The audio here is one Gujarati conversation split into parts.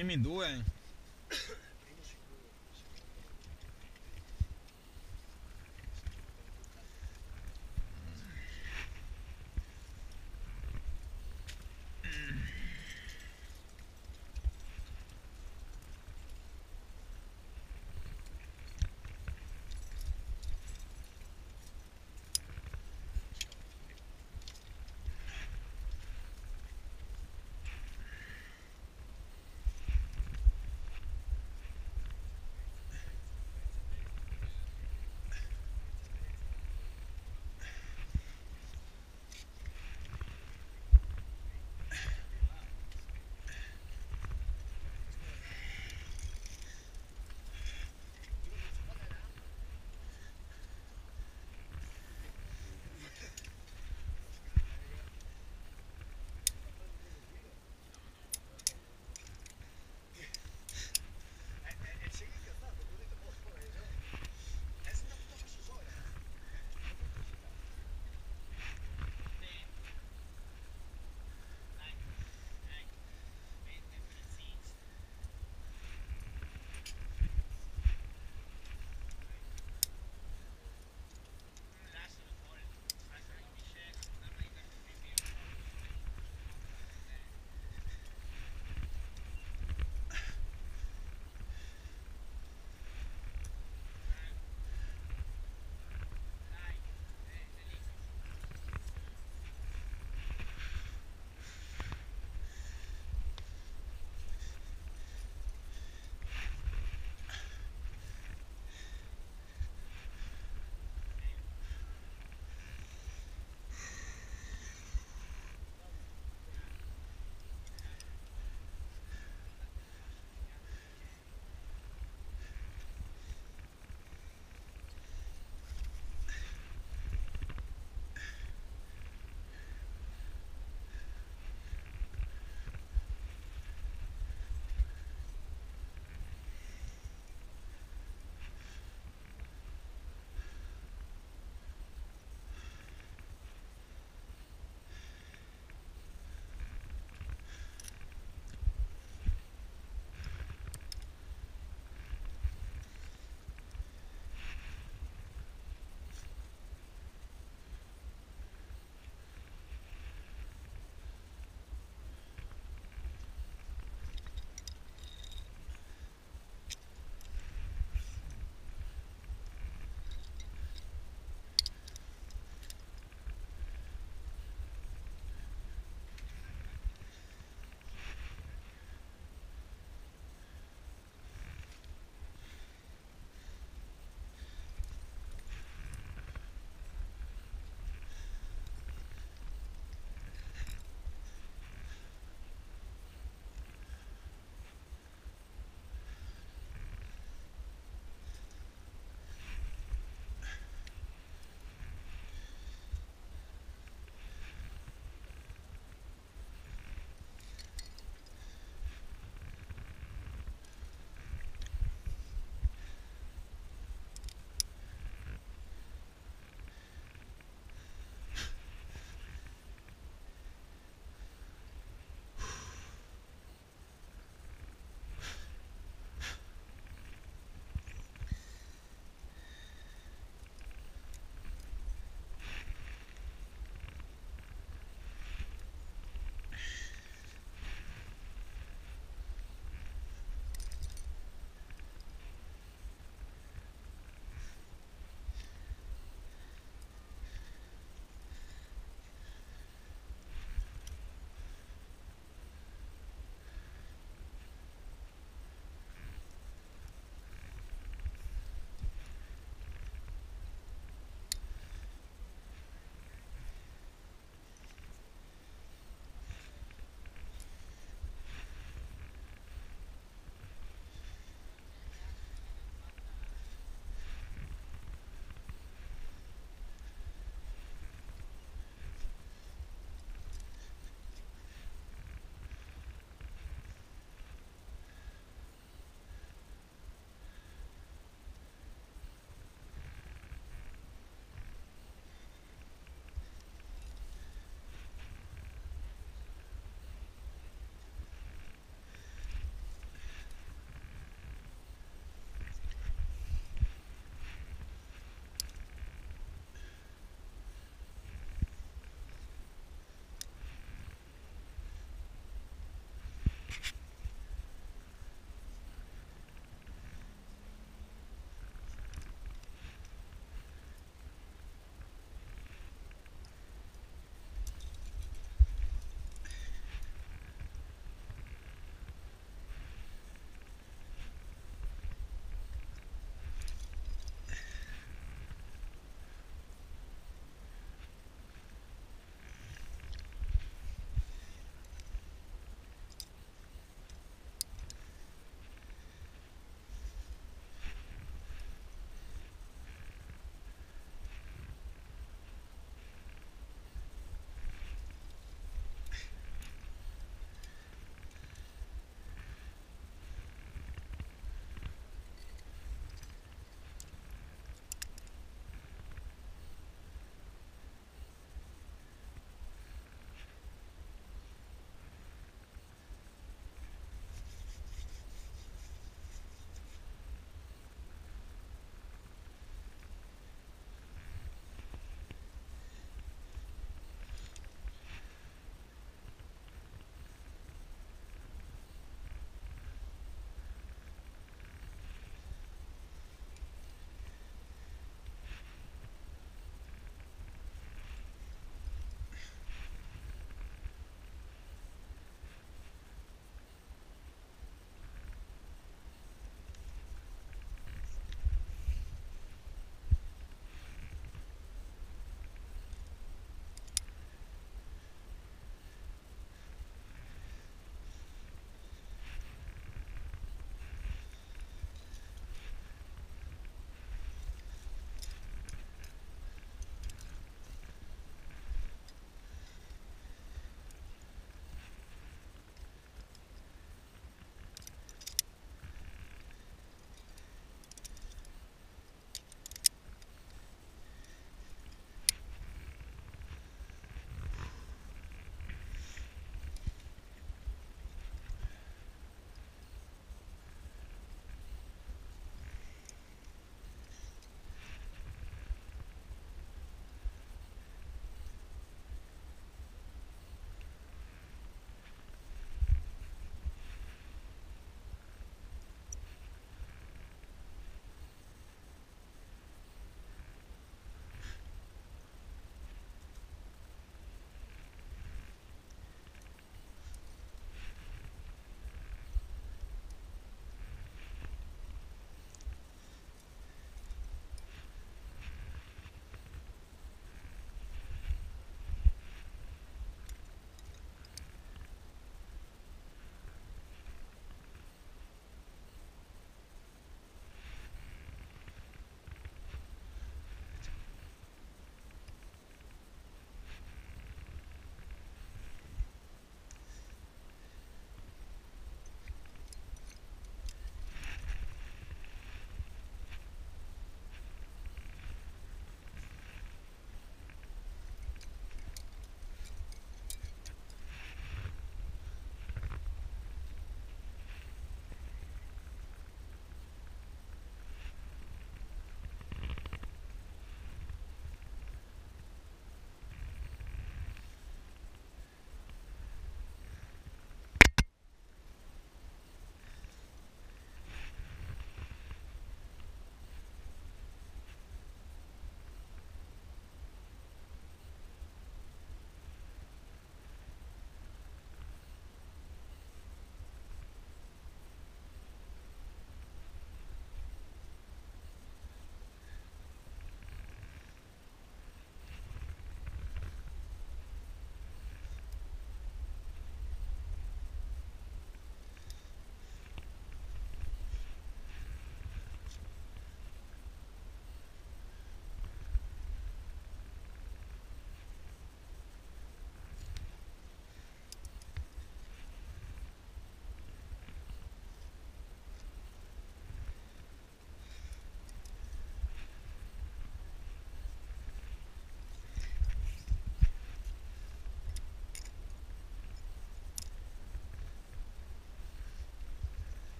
Tremidura, hein?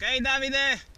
Ok Davide?